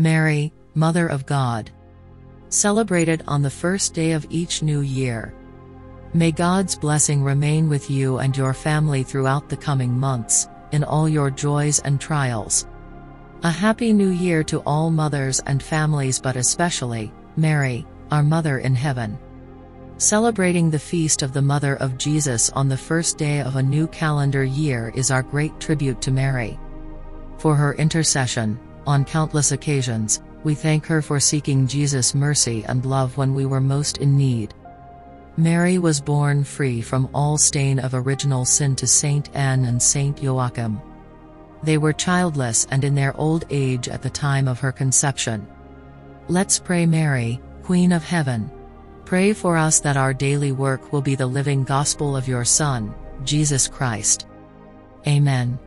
Mary, Mother of God. Celebrated on the first day of each new year. May God's blessing remain with you and your family throughout the coming months, in all your joys and trials. A happy new year to all mothers and families, but especially, Mary, our Mother in Heaven. Celebrating the feast of the Mother of Jesus on the first day of a new calendar year is our great tribute to Mary. For her intercession, on countless occasions, we thank her for seeking Jesus' mercy and love when we were most in need. Mary was born free from all stain of original sin to Saint Anne and Saint Joachim. They were childless and in their old age at the time of her conception. Let's pray Mary, Queen of Heaven. Pray for us that our daily work will be the living gospel of your Son, Jesus Christ. Amen.